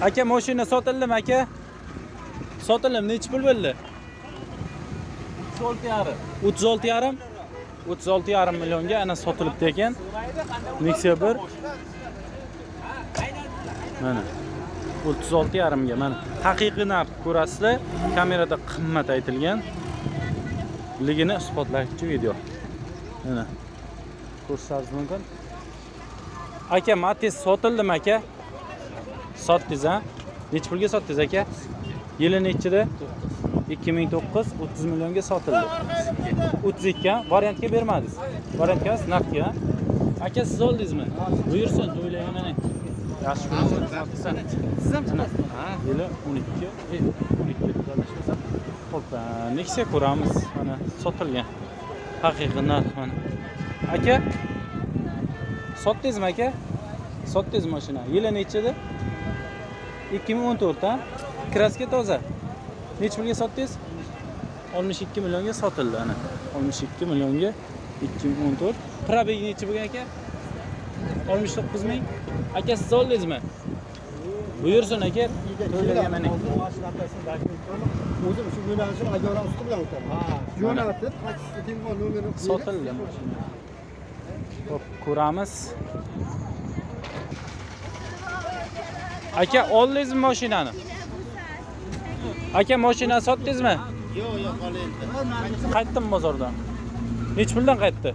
aka mashina sotildimi aka. Sotildimi nechi pul bo'ldi? Olti yarim. O'ttiz olti yarim? O'ttiz olti yarim millionga ana sotilibdi ekan. Nexia bir. Mana. O'ttiz olti yarimga mana. Haqiqiy narx ko'rasizlar. Kamerada qimmat aytilgan. Ligini isbotlovchi video. Mana. Ko'rishlaringiz mumkin. Aka matiz sotildimi aka sotdingiz a nechi pulga sotdingiz aka? Yili nechida? Ikki ming to'qqiz o'ttiz millionga sotildi. O'ttiz ikki variantga bermadingiz. Variantga emas naqdga aka siz oldingizmi? Buyursin o'ylang mana yaxshi ko'rsin siz ham yili o'n ikki e, o'n ikki adashmasam ho'p nexia ko'ramiz mana sotilgan. Haqiqiy narx mana. Aka sotdingizmi aka? Sotdingizmi mashina? Yili nechida ikki ming o'n to'rt a kraska toza. Nechi pulga sotdingiz? Oltmish ikki millionga sotildi ana. Oltmish ikki millionga ikki ming o'n to'rt. Probeg nechi bo'lgan aka oltmish to'qqiz ming. Aka siz oldingizmi? Buyursin aka. To'lagan mana o'zim shu yo'nalishni ajora usti bilan o'taman. Yo'naltib taksi telefon nomerini sotildi mashina ho'p ko'ramiz aka oldingizmi mashinani? Aka mashina sotdingizmi? Yo'q yo'q qoldi qaytdim bozordan. Nechi puldan qaytdi?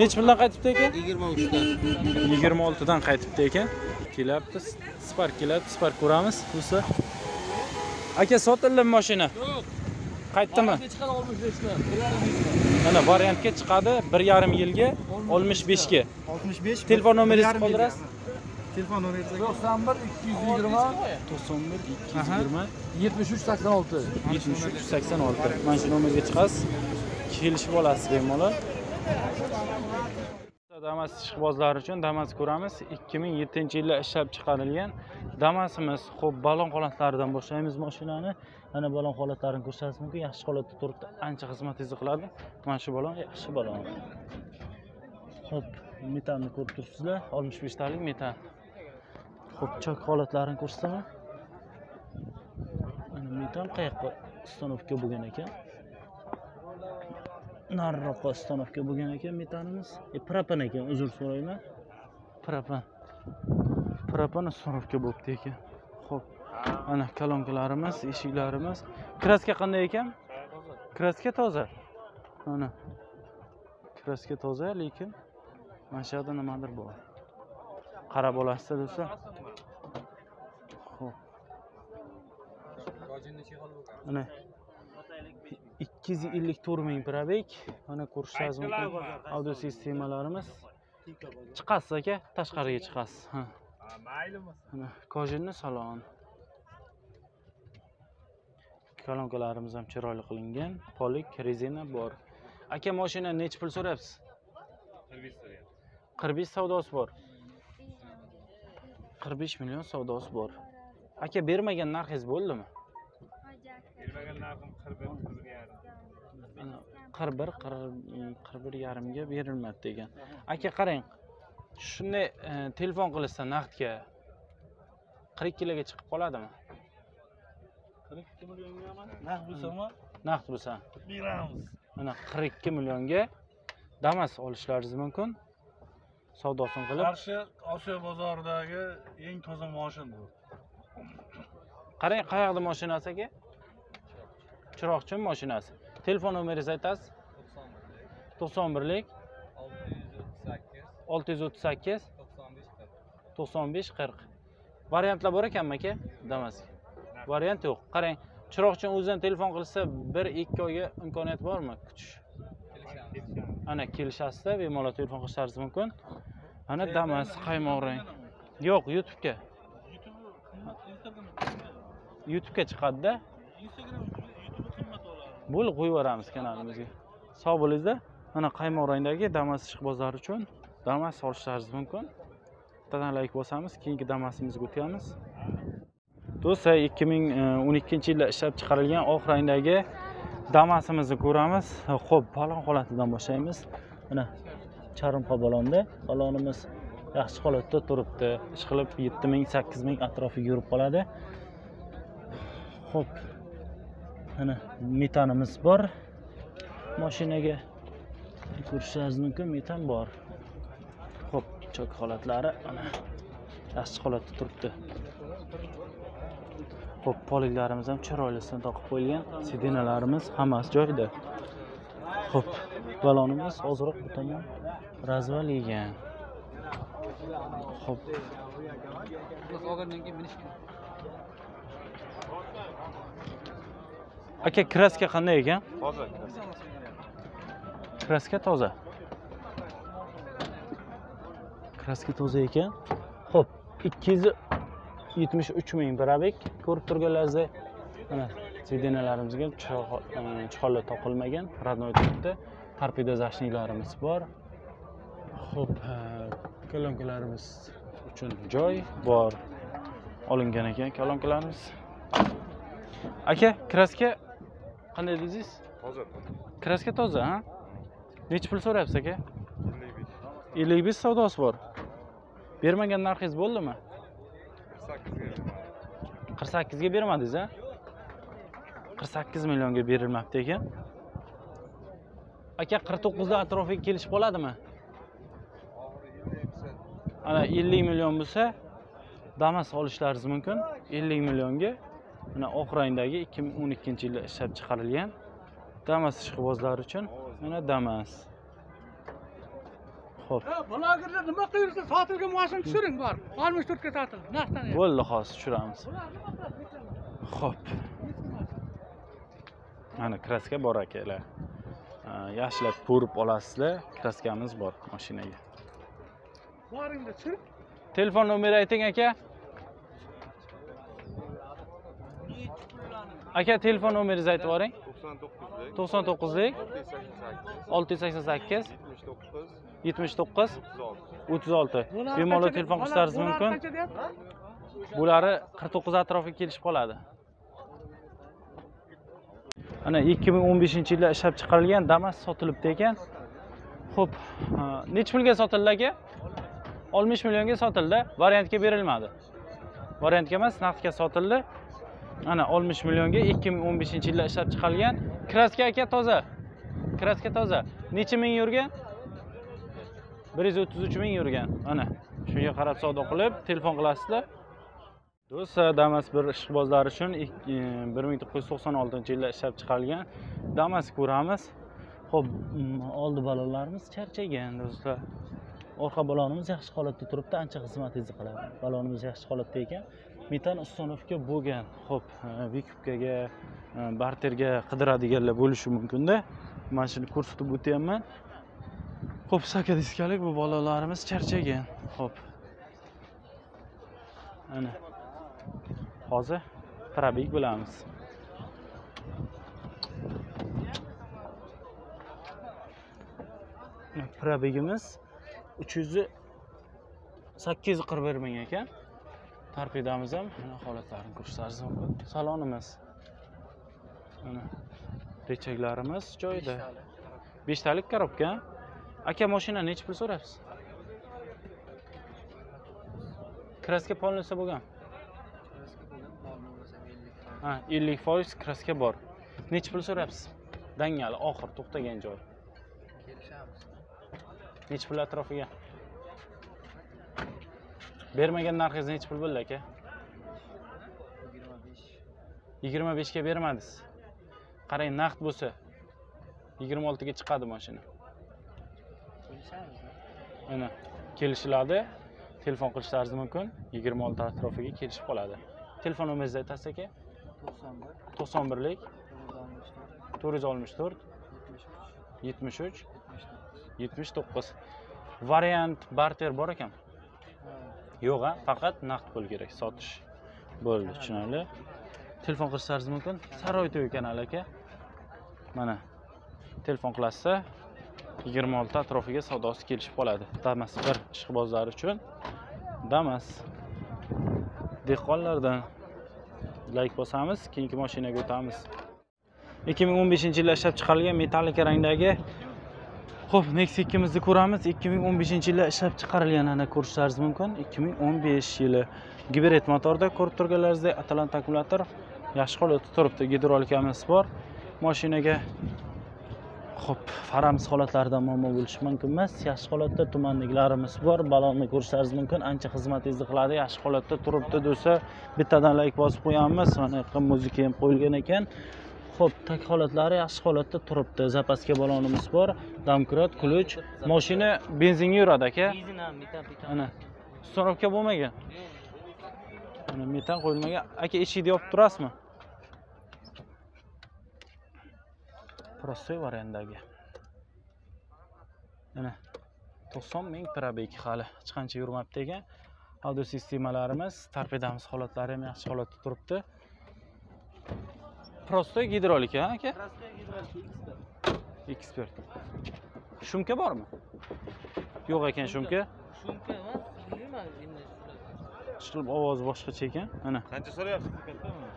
Nechi puldan qaytibdi yigirma uchdan. Yigirma oltidan qaytibdi ekan kelyapti spark kelyapti spark ko'ramiz do'stlar aka sotildimi mashina? Qaytdimi? Chiqadi oltmish beshdan mana variantga chiqadi bir yarim yilga oltmish beshga oltmish besh telefon nomeringizni qoldirasiz telefon nomeringizni to'qson bir ikki yuz yigirma. To'qson bir ikki yuz yigirma. Yetmish uch sakson olti. yetmish uch sakson olti. Mana shu nomerga chiqasiz. Kelishib olasiz bemalol. Damas ishqibozlari uchun damas ko'ramiz. ikki ming yettinchi yilda ishlab chiqarilgan damasimiz. Ho'p balon holatlaridan boshlaymiz mashinani. Mana balon holatlarini ko'rishingiz mumkin. Yaxshi holatda turibdi. Ancha xizmatingizni qiladi mana shu balon yaxshi balon ho'p metalni ko'rib turibsizlar. oltmish beshtalik metal ho'p chok holatlarini ko'rsataman. Mana metal qayoqqa ustanovka bo'lgan ekan? Nariroqqa ustanovka bo'lgan ekan metalimiz e, propan ekan uzr so'rayman. Propan. Propan ustanovka bo'libdi ekan. Ho'p mana kolonkalarimiz eshiklarimiz kraska qanday ekan? Kraska toza. Mana kraska toza lekin mana shu yoqda nimadir bor. Qarab olasizda do'stlar ho'p mana ikki yuz ellik to'rt ming probek mana ko'rishingiz mumkin. Audio sistemalarimiz chiqasiz aka tashqariga chiqasiz. Ha. Mana kojinni salon. Kolonkalarimiz ham chiroyli qilingan. Polik rezina bor. Aka mashina nechi pul so'rayapsiz? Qirq besh savdosi bor. qirq besh million savdosi bor. Aka bermagan narxingiz bo'ldimi? Ana, qirq bir qirq bir yarimga berilmadi degan. Aka qarang shunday e, telefon qilishsa naqdga qirq ikkilarga chiqib qoladimi? qirq ikki millionga naqd bo'lsami naqd bo'lsa. Beramiz. Mana qirq ikki millionga damas olishlaringiz mumkin. Savdosini qilib. Qarshi osiyo bozoridagi eng toza moshin bu. Qarang qayoqda mashinasi aka? Chiroqchimi mashinasi telefon nomeringizni aytasiz? To'qson birlik. Olti yuz o'ttiz sakkiz. To'qson besh qirq. Variantlar bor ekanmi aka? Damas. Variant yo'q. Qarang chiroqchini o'zidan telefon qilsa bir ikki oyga imkoniyat bormi? Kutish ana kelishasizda bemalol telefon qilishlaringiz mumkin. Mana damas qaymoq rang. yo'q youtubega. Youtubega chiqadida. Bo'ldi qo'yib yuboramiz kanalimizga sog' bo'lingizda. Mana qaymoq rangdagi damas ishqibozlari uchun damas olishlaringiz mumkin. Bittadan layk bosamiz keyingi damasimizga o'tamiz do'stlar ikki ming o'n ikkinchi yilda ishlab chiqarilgan oq rangdagi damasimizni ko'ramiz. Ho'p balon holatidan boshlaymiz. Mana charmqa balonda balonimiz yaxshi holatda turibdi. Ishqilib yetti ming sakkiz ming atrofiga yurib qoladi. Ho'p mana metanimiz bor. Mashinaga ko'rishingiz mumkin metan bor. Ho'p chok holatlari mana yaxshi holatda turibdi. Ho'p poliklarimiz ham chiroylisini toqib qo'yilgan sidinalarimiz hammasi joyida ho'p balonimiz ozroq bu tomon razval yegan. Ho'p aka kraska qanday ekan Toza. kraska. Toza. Kraska toza ekan. Ho'p ikki yuz yetmish uch ming probek ko'rib turganlaringizdek mana sidinalarimizga chiqollar toqilmagan родной turibdi. Zashniklarimiz bor. Ho'p kolonkalarimiz uchun joy bor. Olingan ekan kolonkalarimiz. Aka kraska qanday dedingiz? Toza. kraska toza ha? Nechi pul so'rayapsiz aka? 55. ellik besh savdosi bor. Bermagan narxingiz bo'ldimi 48 ga. qirq sakkizga bermadingiz a qirq sakkiz millionga berilmabdi ekan. Aka qirq to'qqizda atrofiga kelishib qoladimi? Ana ellik million bo'lsa damas olishlaringiz mumkin. Ellik millionga mana oq rangdagi ikki ming o'n ikkinchi yilda ishlab chiqarilgan damas ishqibozlari uchun mana damas. Ho'p blogerlar nima qilsa sotilgan mashina tushiring bor. oltmish to'rtga sotildi naqddan bo'ldi hozir tushiramiz. Ho'p mana kraska bor akalar. Yaxshilab ko'rib olasizlar kraskamiz bor mashinaga. Boringda tushiring telefon nomeri ayting aka. Aka telefon nomeringizni aytib yuboring 99 to'qson to'qqizlik. 688 olti yuz sakson sakkiz. 79 yetmish to'qqiz. 36. o'ttiz olti. Bemalol telefon qilishlaringiz mumkin. bularni qirq to'qqiz atrofiga kelishib qoladi. Ana ikki ming o'n beshinchi yilda ishlab chiqarilgan damas sotilibdi ekan. Ho'p ha, nechi pulga sotildi aka? oltmish millionga sotildi. Variantga berilmadi. Variantga emas naqdga sotildi. Ana oltmish millionga ikki ming o'n beshinchi yilda ishlab chiqarilgan kraska aka toza. Kraska toza. Necha ming yurgan bir yuz o'ttiz uch ming yurgan. Ana shunga qarab savdo qilib telefon qilasizlar. Do'stlar damas bir ishqibozlar uchun ik- e, bir ming to'qqiz yuz to'qson oltinchi yilda ishlab chiqarilgan damas ko'ramiz ho'p mm, oldi balonlarimiz charchagan do'stlar. Orqa balonimiz yaxshi holatda turibdi ancha xizmatingizni qiladi. Balonimiz yaxshi holatda ekan. Metan ustanovka bo'lgan ho'p e, vikupkaga e, barterga qidiradiganlar bo'lishi mumkinda. Mana shuni ko'rsatib o'tyapman. Ho'p sakadiskalik bu bolalarimiz charchagan. Ho'p ana. Hozir probeg bilamiz. Probegimiz uch yuz sakkiz yuz qirq bir ming ekan. Torpedamiz ham. Mana holatlarini ko'rsataringiz mumkin salonimiz. Mana rechaklarimiz joyida. Beshtalik korobka aka mashina nechi pul so'rayapsiz kraska polnisa bo'lgan. Ha ellik foiz kraska bor. Nechi pul so'rayapsiz dangali oxir to'xtagan joy. Nechi pul atrofiga? Bermagan narxingiz nechi pul bo'ldi aka? Yigirma beshga bermadingiz. Qarang naqd bo'lsa yigirma oltiga chiqadi mashina mana kelishiladi. Telefon qilishlaringiz mumkin. Yigirma olti atrofiga kelishib qoladi. Telefon nomeringizni aytasiz aka? To'qson birlik. To'rt yuz oltmish to'rt. Yetmish uch. Yetmish to'qqiz. Variant barter bor ekan? Yo'q a faqat naqd pul kerak. Sotish bo'ldi tushunarli. Telefon qilishlaringiz mumkin? Saroy tv kanali aka. Mana. Telefon qilasizlar yigirma olti atrofiga savdosi kelishib qoladi damas bir ishqibozlar uchun damas dehqonlardan layk bosamiz keyingi mashinaga o'tamiz ikki ming o'n beshinchi yilda ishlab chiqarilgan metallik rangdagi Xo'p, next 2mizni ko'ramiz. 2015 yilda ishlab chiqarilgan ana ko'rishlaringiz mumkin. 2015 yili gibrid motorda ko'rib turganlaringizdek Atalanta akkumulyator yaxshi holatda turibdi. Gidrolikamiz bor. Mashinaga Xo'p, faramiz holatlarida muammo bo'lishi mumkin emas. Yaxshi holatda tumanliklarimiz bor. Balonni ko'rishlaringiz mumkin. Ancha xizmatingizni qiladi. Yaxshi holatda turibdi desa, bittadan layk bosib qo'yamiz. Mana yoqqa muzika ham qo'yilgan ekan. Xo'p, tak holatlari yaxshi holatda turibdi. Zapaska balonimiz bor. Domkrot, ключ. Mashina benzinga yuradi aka. Benzin ham metan metan. Ana. Uстановка bo'lmagan. Mana metan qo'yilmagan. Aka eshikni yopib turasizmi? Prostoy variantdagi. Mana 90 ming probeg hali hech qancha yurmabdi ekan. Audio sistemalarimiz, torpedamiz holatlari ham yaxshi holatda turibdi. Prostoy gidrolika, ha, aka? Prostoy gidrolik ekspert. Ekspert. Shumka bormi? Yo'q ekan shumka. Shumka emas, nima ovozi boshqacha ekan. Mana. qancha so'rayapsiz kattami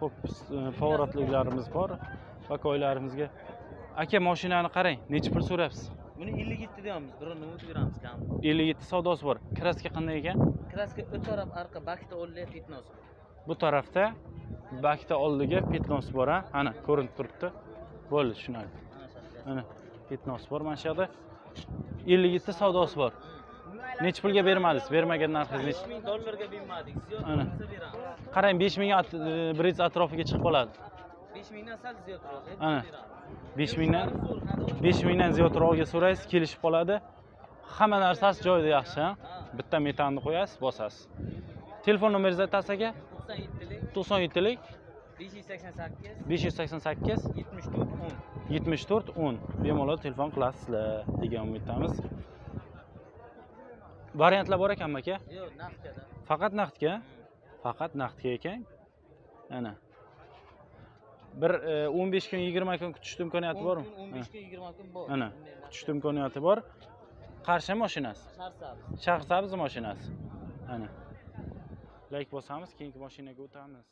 Xo'p, pоворотliklarimiz bor. Bakoylarimizga. Aka, mashinani qarang. Necha pul so'rayapsiz? Buni 57 deyapmiz, birovni o'tib beramiz kam. 57 savdosi bor. Kraska qanday ekan? Kraska o't taraf arqa bakda oldi fitnos. Bu tarafda bakda oldiga petnos bor, ha? Ana, ko'rinib turibdi. Bo'ldi, tushunarli. Mana petnos bor mana shu yoqda. 57 savdosi bor. Necha pulga bermadingiz? Bermagan narxingiz necha? 5000 dollarga bermadik, ziyod bo'lsa beramiz. Qarang, 5000 ga at- bir yuz atrofiga chiqib qoladi. 5000 dan sal ziyodroq. Ana. beramiz. 5000 dan Zo'r, hadi. 5000 dan ziyodrog'iga so'raysiz, kelishib qoladi. Hamma narsasi joyida yaxshi, ha? Bitta metanni qo'yasiz, bosasiz. Telefon nomeringizni aytasiz aka? 97lik 97lik 588 588 74 10. 74 10 bemalol telefon qilasizlar degan umiddamiz. Variantlar bor ekanmi aka? Yo'q, naqdda. Faqat naqdga? Faqat naqdga ekan. Ana. Bir e, 15 kun 20 kun kutish imkoniyati bormi? 15 kun 20 kun bor. Ana, kutish imkoniyati bor. Qarshi mashinasi. Sharsabz. Mashinasi. Ana. Layk bosamiz, keyingi mashinaga o'tamiz.